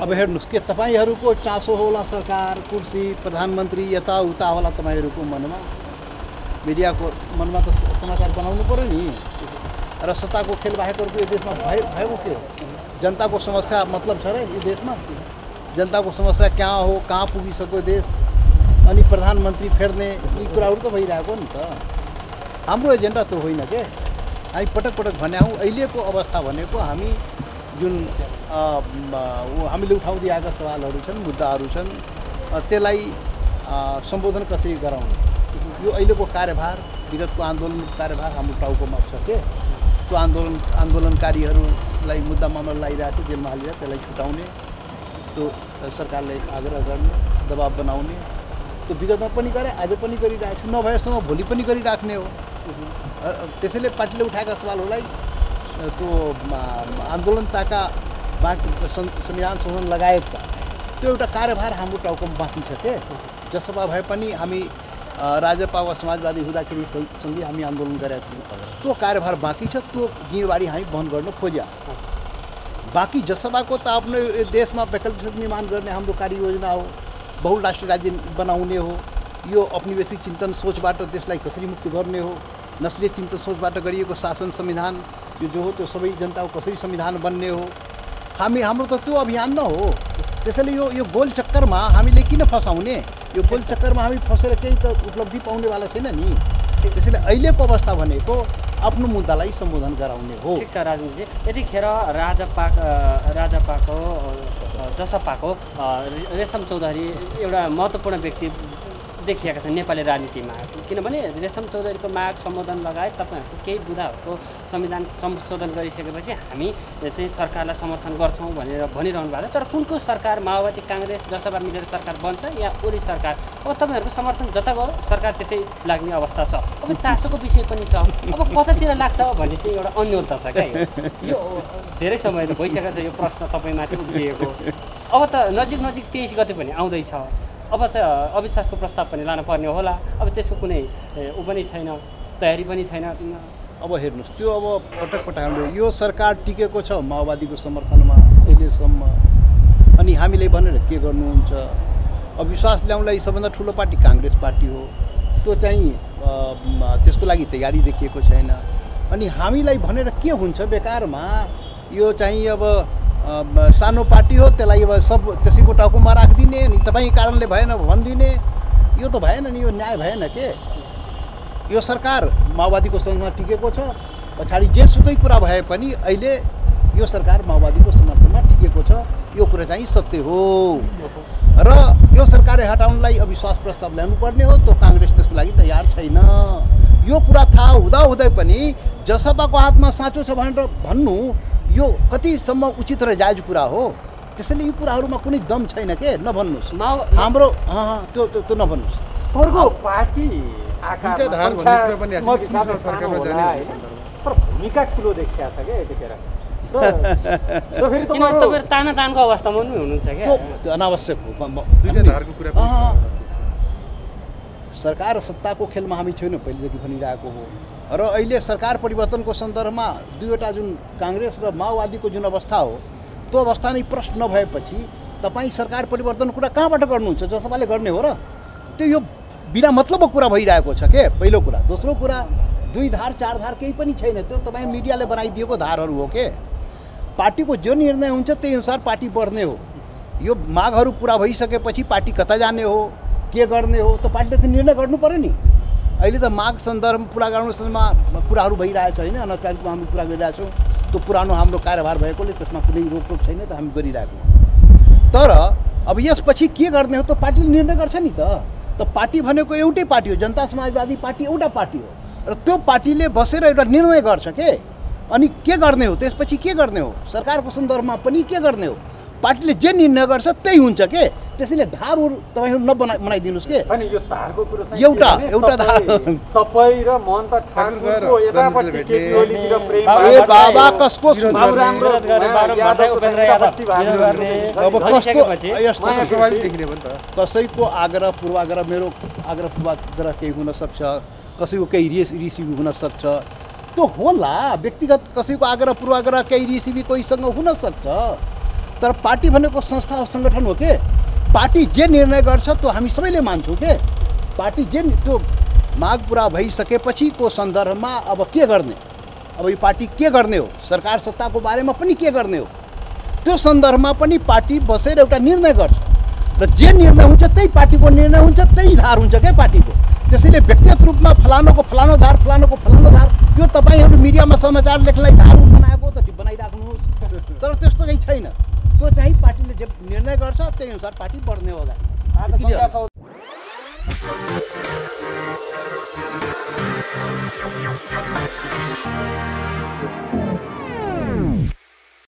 अब हेर्नुहोस् के तपाईँहरूको चासो होला सरकार, कुर्सी, प्रधानमन्त्री, यताउता होला तपाईँहरूको मनमा। मिडियाको मनमा त समाचार बनाउनु पऱ्यो नि। र सत्ताको खेल बाहेकहरूको यो देशमा भए, भएको के हो? जनताको समस्या मतलब छ र यो देशमा। जनताको समस्या कहाँ हो, कहाँ पुगिसक्यो देश? अनि प्रधानमन्त्री फेर्ने यी कुराहरू त भइरहेको नि त। हाम्रो एजेन्डा त्यो होइन के? हामी पटक पटक भने हौँ अवस्था हामी जुन हामीले उठाउँदै आएका सवालहरू छन् मुद्दाहरू छन् त्यसलाई सम्बोधन कसरी गराउने? यो अहिलेको कार्यभार विगतको आन्दोलनको कार्यभार हाम्रो टाउकोमा छ के? त्यो आन्दोलन आन्दोलनकारीहरूलाई मुद्दा मामला लगाइरहेको थियो जेलमा हालेर त्यसलाई छुटाउने त्यो सरकारले आग्रह गर्ने दबाब बनाउने त्यो विगतमा पनि गरे आज पनि गरिरहेको छु नभएसम्म भोलि पनि गरिराख्ने हो। त्यसैले पार्टीले उठाएका सवालहरूलाई त्यो म, आन्दोलनताका बाँकी संविधान लगायतका त्यो एउटा कार्यभार हाम्रो टाउकोमा बाँकी छ के? जसमा भए पनि हामी राजपा वा समाजवादी हुँदाखेरि सँग- हामी आंदोलन गरेका थियौँ। त्यो कार्यभार बाँकी छ त्यो जिम्मेवारी हामी वहन गर्न खोज्या। बाँकी जसपाको त आफ्नो देशमा वैकल्पिक निर्माण गर्ने हाम्रो कार्ययोजना हो बहुराष्ट्रिय राज्य बनाउने हो यो औपनिवेशिक चिन्तन सोचबाट देशलाई कसरी मुक्त गर्ने हो नस्लीय चिन्तन सोचबाट गरिएको शासन संविधान यो जो हो त्यो सबै जनताको कसरी संविधान बन्ने हो। हामी हाम्रो त त्यो अभियान न हो। त्यसैले यो यो गोल चक्करमा हामीले किन फसाउने? यो गोल चक्करमा हामी फसेर केही त उपलब्धि पाउनेवाला छैन नि। त्यसैले अहिलेको अवस्था भनेको आफ्नो मुद्दालाई सम्बोधन गराउने हो। ठिक छ राजनीति यतिखेर राजपा राजपाको जसपाको रेशम चौधरी एउटा महत्त्वपूर्ण व्यक्ति देखिएका छन् नेपाली राजनीतिमा किनभने रेशम चौधरीको माग सम्बोधन लगायत तपाईँहरूको केही बुदाहरूको संविधान संशोधन गरिसकेपछि हामी चाहिँ सरकारलाई समर्थन गर्छौँ भनेर भनिरहनु भएको छ। तर कुन कुन सरकार माओवादी काङ्ग्रेस जसपा मिलेर सरकार बन्छ या ओली सरकार अब तपाईँहरूको समर्थन जताको सरकार त्यतै लाग्ने अवस्था छ। अब चासोको विषय पनि छ। अब कतातिर लाग्छ भन्ने चाहिँ एउटा अन्यलता छ क्या। यो। धेरै समय भइसकेको छ यो प्रश्न तपाईँमाथि उब्जिएको। अब त नजिक नजिक तेइस गते पनि आउँदैछ। अब त अविश्वासको प्रस्ताव पनि लानु पर्ने होला। अब त्यसको कुनै ऊ पनि छैन तयारी पनि छैन। अब हेर्नुहोस् त्यो अब पटक पटक हाम्रो यो सरकार टिकेको छ माओवादीको समर्थनमा अहिलेसम्म। अनि हामीले भनेर के गर्नुहुन्छ? अब विश्वास ल्याउनलाई सबभन्दा ठुलो पार्टी काङ्ग्रेस पार्टी हो। त्यो चाहिँ त्यसको लागि तयारी देखिएको छैन। अनि हामीलाई भनेर के हुन्छ बेकारमा? यो चाहिँ अब सानो पार्टी हो त्यसलाई अब सब त्यसैको टाउकोमा राखिदिने अनि तपाईँ कारणले भएन भनिदिने। यो त भएन नि यो न्याय भएन के? यो सरकार माओवादीको सङ्घमा टिकेको छ। पछाडि जेसुकै कुरा भए पनि अहिले यो सरकार माओवादीको समर्थनमा टिकेको छ। यो कुरा चाहिँ सत्य हो। र यो सरकारले हटाउनलाई अविश्वास प्रस्ताव ल्याउनु पर्ने हो त्यो काङ्ग्रेस त्यसको लागि तयार छैन। यो कुरा थाहा हुँदा हुँदै पनि जसपाको हातमा साँचो छ भनेर भन्नु यो कतिसम्म उचित र जायज कुरा हो? त्यसैले यी कुराहरूमा कुनै दम छैन के? नभन्नुहोस्। हाम्रो त्यो त्यो नभन्नुहोस्। अर्को पार्टी। तर भूमिका ठुलो देखिया छ क्या यतिखेर? ताना तानको अवस्थामा पनि हुनुहुन्छ क्या अनावश्यक हो सरकार सत्ताको खेलमा हामी छैनौँ पहिलेदेखि भनिरहेको हो। र अहिले सरकार परिवर्तनको सन्दर्भमा दुईवटा जुन काङ्ग्रेस र माओवादीको जुन अवस्था हो त्यो अवस्था नै प्रश्न नभएपछि तपाईँ सरकार परिवर्तन कुरा कहाँबाट गर्नुहुन्छ? जसपाले गर्ने हो र? त्यो यो बिना मतलबको कुरा भइरहेको छ के? पहिलो कुरा। दोस्रो कुरा दुई धार चार धार केही पनि छैन। त्यो तपाईँ मिडियाले बनाइदिएको धारहरू हो के? पार्टीको जो निर्णय हुन्छ त्यही अनुसार पार्टी बढ्ने हो। यो मागहरू पुरा भइसकेपछि पार्टी कता जाने हो? के गर्ने हो त पार्टीले त निर्णय गर्नु पऱ्यो नि। अहिले त माग सन्दर्भ पुरा गर्नु सन्दर्भमा कुराहरू भइरहेछ होइन अनौपचारिक हामी कुरा गरिरहेछौँ त्यो पुरानो हाम्रो कार्यभार भएकोले त्यसमा कुनै रोकटोक छैन त हामी गरिरहेको तर अब यसपछि के गर्ने हो त पार्टीले निर्णय गर्छ नि त। त पार्टी भनेको एउटै पार्टी हो जनता समाजवादी पार्टी एउटा पार्टी हो। र त्यो पार्टीले बसेर एउटा निर्णय गर्छ के? अनि के गर्ने हो? त्यसपछि के गर्ने हो? सरकारको सन्दर्भमा पनि के गर्ने हो? पार्टीले जे निर्णय गर्छ त्यही हुन्छ के? त्यसैले धारहरू तपाईँहरू नबना बनाइदिनुहोस् के? होइन यो धारको कुरो चाहिँ एउटा- एउटा धार। तपाईँ- र महन्त ए बाबा। कसको अब कस्तो यस्तो कसैको आग्रह पूर्वाग्रह मेरो आग्रह पूर्वाग्रह केही हुनसक्छ कसैको केही रिस रिसिभी हुनसक्छ त्यो होला। व्यक्तिगत कसैको आग्रह पूर्वाग्रह केही रिसिभी कोहीसँग हुनसक्छ तर पार्टी भनेको संस्था सङ्गठन हो के? पार्टी जे निर्णय गर्छ त्यो हामी सबैले मान्छौँ के? पार्टी जे त्यो माग पुरा भइसकेपछिको सन्दर्भमा अब के गर्ने? अब यो पार्टी के गर्ने हो? सरकार सत्ताको बारेमा पनि के गर्ने हो? त्यो सन्दर्भमा पनि पार्टी बसेर एउटा निर्णय गर्छ। र जे निर्णय हुन्छ त्यही पार्टीको निर्णय हुन्छ त्यही धार हुन्छ क्या पार्टीको? त्यसैले व्यक्तिगत रूपमा फलानुको फलानु धार फलानुको फलानु धार यो तपाईँहरू मिडियामा समाचार लेख्नलाई धार बनाएको त बनाइराख्नुहोस्। तर त्यस्तो चाहिँ छैन। त्यो चाहिँ पार्टीले जे निर्णय गर्छ त्यही अनुसार पार्टी बढ्ने हो। अगाडि आज